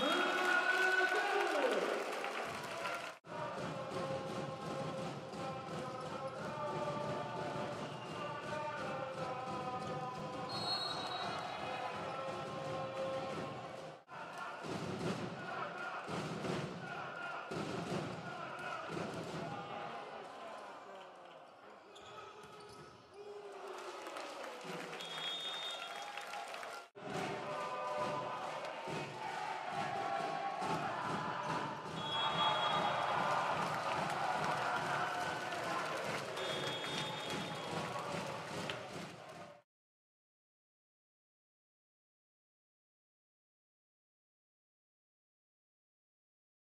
Move!